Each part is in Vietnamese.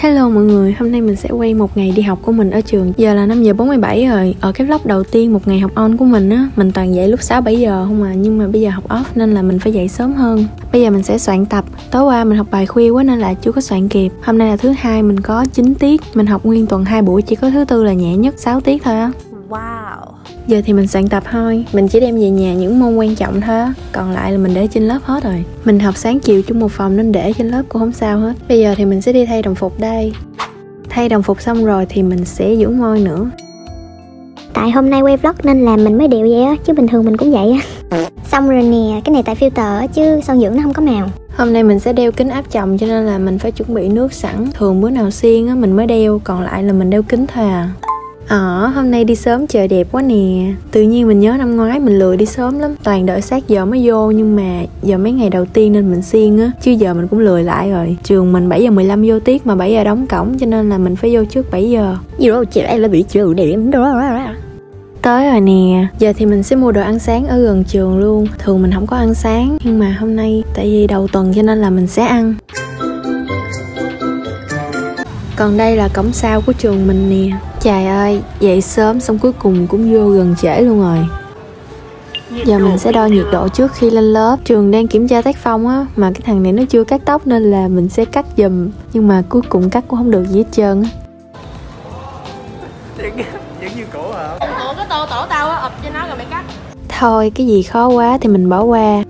Hello mọi người, hôm nay mình sẽ quay một ngày đi học của mình ở trường. Giờ là 5 giờ 47 rồi. Ở cái vlog đầu tiên một ngày học on của mình á Mình toàn dậy lúc 6-7 giờ không à. Nhưng mà bây giờ học off nên là mình phải dậy sớm hơn. Bây giờ mình sẽ soạn tập. Tối qua mình học bài khuya quá nên là chưa có soạn kịp. Hôm nay là thứ hai mình có 9 tiết. Mình học nguyên tuần 2 buổi chỉ có thứ tư là nhẹ nhất 6 tiết thôi á. Wow. Giờ thì mình soạn tập thôi. Mình chỉ đem về nhà những môn quan trọng thôi Còn lại là mình để trên lớp hết rồi. Mình học sáng chiều chung một phòng nên để trên lớp cũng không sao hết. Bây giờ thì mình sẽ đi thay đồng phục đây. Thay đồng phục xong rồi thì mình sẽ dưỡng môi nữa. Tại hôm nay quay vlog nên là mình mới điệu vậy á Chứ bình thường mình cũng vậy á. Xong rồi nè, cái này tại filter á Chứ son dưỡng nó không có màu. Hôm nay mình sẽ đeo kính áp tròng cho nên là mình phải chuẩn bị nước sẵn. Thường bữa nào xiên á mình mới đeo. Còn lại là mình đeo kính à Ờ, hôm nay đi sớm trời đẹp quá nè. Tự nhiên mình nhớ năm ngoái mình lười đi sớm lắm. Toàn đợi sát giờ mới vô Nhưng mà giờ mấy ngày đầu tiên nên mình xiên á. Chứ giờ mình cũng lười lại rồi. Trường mình 7 giờ 15 vô tiết mà 7 giờ đóng cổng Cho nên là mình phải vô trước 7 giờ. Gì đâu chị em là bị chịu điểm đó. Tới rồi nè. Giờ thì mình sẽ mua đồ ăn sáng ở gần trường luôn. Thường mình không có ăn sáng Nhưng mà hôm nay tại vì đầu tuần cho nên là mình sẽ ăn. Còn đây là cổng sau của trường mình nè Trời ơi, dậy sớm xong cuối cùng cũng vô gần trễ luôn rồi. Giờ mình sẽ đo nhiệt độ trước khi lên lớp. Trường đang kiểm tra tác phong á Mà cái thằng này nó chưa cắt tóc nên là mình sẽ cắt giùm. Nhưng mà cuối cùng cắt cũng không được gì hết trơn á. Vẫn như cũ hả? Ủa cái tô tổ tao á, ập cho nó rồi mày cắt. Thôi cái gì khó quá thì mình bỏ qua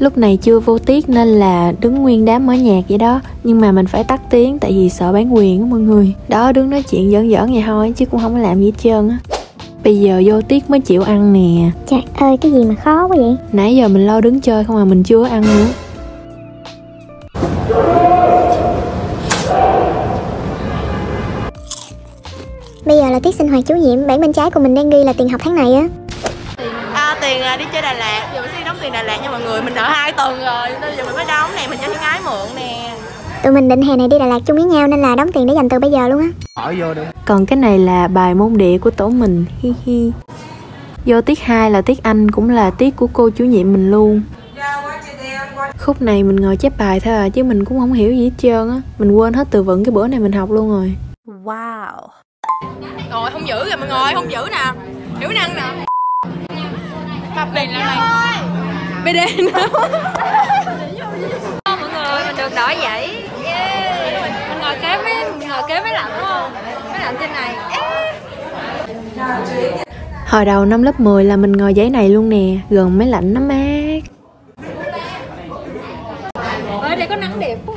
Lúc này chưa vô tiết nên là đứng nguyên đám mở nhạc vậy đó. Nhưng mà mình phải tắt tiếng tại vì sợ bán quyền á mọi người. Đó đứng nói chuyện giỡn giỡn vậy thôi chứ cũng không có làm gì hết trơn á. Bây giờ vô tiết mới chịu ăn nè. Trời ơi cái gì mà khó quá vậy? Nãy giờ mình lo đứng chơi không mà mình chưa ăn nữa. Bây giờ là tiết sinh hoạt chủ nhiệm Bản bên trái của mình đang ghi là tiền học tháng này á. À tiền à, đi chơi Đà Lạt Tiền Đà Lạt nha mọi người. Mình nợ 2 tuần rồi Nên giờ mình mới đóng nè Mình cho thiên ái mượn nè. Tụi mình định hè này đi Đà Lạt chung với nhau Nên là đóng tiền để dành từ bây giờ luôn á. Hỏi vô đi. Còn cái này là bài môn địa của tổ mình hi hi. Vô tiết 2 là tiết Anh cũng là tiết của cô chủ nhiệm mình luôn. Khúc này mình ngồi chép bài thôi à chứ mình cũng không hiểu gì hết trơn á. Mình quên hết từ vựng cái bữa này mình học luôn rồi. Wow. Ngồi không giữ kìa mọi người Không giữ nè. Hiểu năng nè. Cặp tiền là này BD nữa Mọi người mình được đổi vậy yeah. Mình ngồi kế với mình ngồi kế với lạnh đúng không? Máy lạnh trên này. Hồi đầu năm lớp 10 là mình ngồi giấy này luôn nè Gần máy lạnh nó mát Ở đây có nắng đẹp quá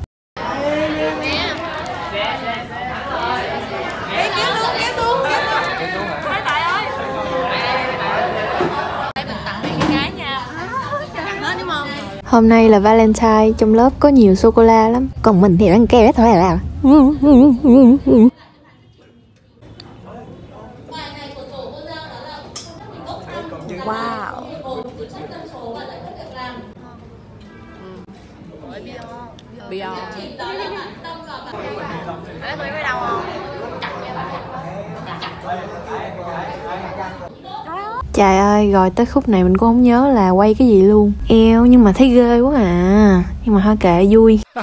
Hôm nay là Valentine, trong lớp có nhiều sô-cô-la lắm. Còn mình thì ăn ké thôi à Wow. Bia Đấy, tôi biết đâu không? Trời ơi, rồi tới khúc này mình cũng không nhớ là quay cái gì luôn Eo, nhưng mà thấy ghê quá à Nhưng mà thôi kệ, vui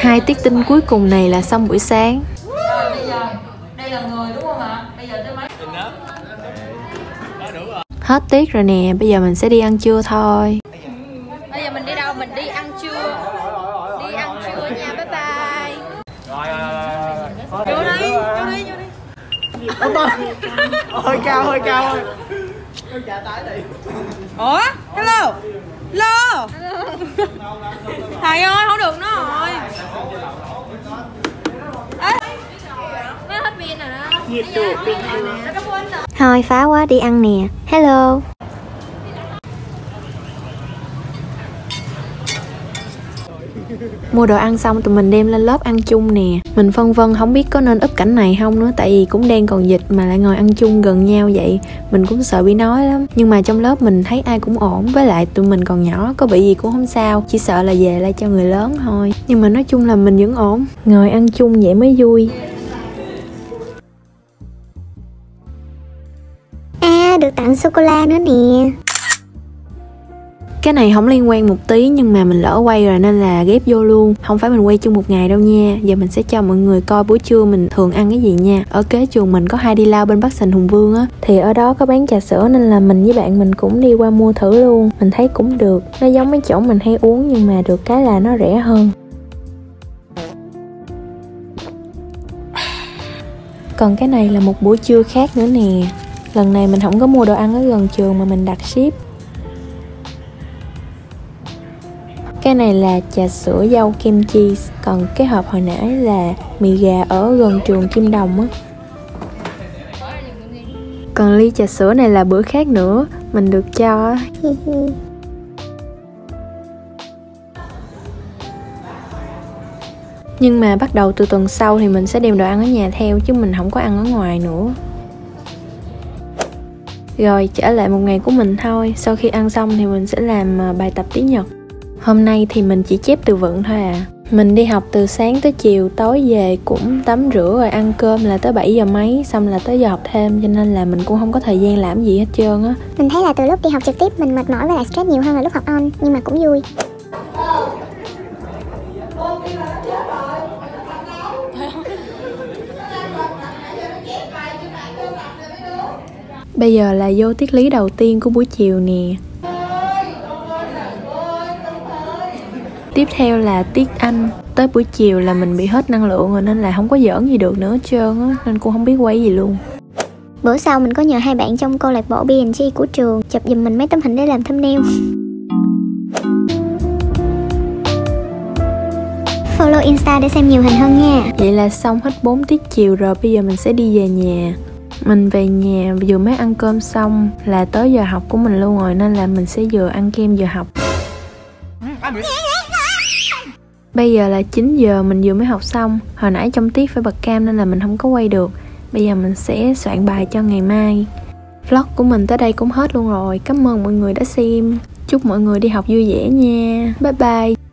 Hai tiết tinh cuối cùng này là xong buổi sáng Đây là người đúng không ạ? Bây giờ tới mấy? Hết tiết rồi nè, bây giờ mình sẽ đi ăn trưa thôi Bây giờ mình đi đâu? Mình đi ăn trưa Đi ăn trưa nha, bye hơi cao hơi cao thôi. Trả tái đi ủa hello. Hello. Thầy ơi không được nữa rồi. Thôi phá quá đi ăn nè. Hello. Mua đồ ăn xong tụi mình đem lên lớp ăn chung nè. Mình phân vân không biết có nên úp cảnh này không nữa, Tại vì cũng đang còn dịch mà lại ngồi ăn chung gần nhau vậy. Mình cũng sợ bị nói lắm. Nhưng mà trong lớp mình thấy ai cũng ổn, Với lại tụi mình còn nhỏ, có bị gì cũng không sao. Chỉ sợ là về lại cho người lớn thôi. Nhưng mà nói chung là mình vẫn ổn. Ngồi ăn chung vậy mới vui. À được tặng sô-cô-la nữa nè cái này không liên quan một tí nhưng mà mình lỡ quay rồi nên là ghép vô luôn. Không phải mình quay chung một ngày đâu nha. Giờ mình sẽ cho mọi người coi buổi trưa mình thường ăn cái gì nha. Ở kế trường mình có hai đi lao bên bắc sành hùng vương á. Thì ở đó có bán trà sữa nên là mình với bạn mình cũng đi qua mua thử luôn. Mình thấy cũng được. Nó giống mấy chỗ mình hay uống nhưng mà được cái là nó rẻ hơn. Còn cái này là một buổi trưa khác nữa nè. Lần này mình không có mua đồ ăn ở gần trường mà mình đặt ship. Cái này là trà sữa dâu kem cheese, còn cái hộp hồi nãy là mì gà ở gần trường kim đồng á. Còn ly trà sữa này là bữa khác nữa, mình được cho nhưng mà bắt đầu từ tuần sau thì mình sẽ đem đồ ăn ở nhà theo, chứ mình không có ăn ở ngoài nữa. Rồi, trở lại một ngày của mình thôi. Sau khi ăn xong thì mình sẽ làm à, bài tập tiếng nhật hôm nay thì mình chỉ chép từ vựng thôi à. Mình đi học từ sáng tới chiều tối về cũng tắm rửa rồi ăn cơm là tới 7 giờ mấy xong là tới giờ học thêm cho nên là mình cũng không có thời gian làm gì hết trơn á. Mình thấy là từ lúc đi học trực tiếp mình mệt mỏi và lại stress nhiều hơn là lúc học on nhưng mà cũng vui. Bây giờ là vô tiết lý đầu tiên của buổi chiều nè tiếp theo là tiết anh tới buổi chiều là mình bị hết năng lượng rồi nên là không có giỡn gì được nữa trơn á nên cũng không biết quay gì luôn. Bữa sau mình có nhờ hai bạn trong câu lạc bộ B&G của trường chụp giùm mình mấy tấm hình để làm thumbnail. Follow insta để xem nhiều hình hơn nha. Vậy là xong hết 4 tiết chiều rồi bây giờ mình sẽ đi về nhà. Mình về nhà vừa mới ăn cơm xong là tới giờ học của mình luôn rồi nên là mình sẽ vừa ăn kem vừa học Bây giờ là 9 giờ, mình vừa mới học xong. Hồi nãy trong tiết phải bật cam nên là mình không có quay được. Bây giờ mình sẽ soạn bài cho ngày mai. Vlog của mình tới đây cũng hết luôn rồi. Cảm ơn mọi người đã xem. Chúc mọi người đi học vui vẻ nha. Bye bye.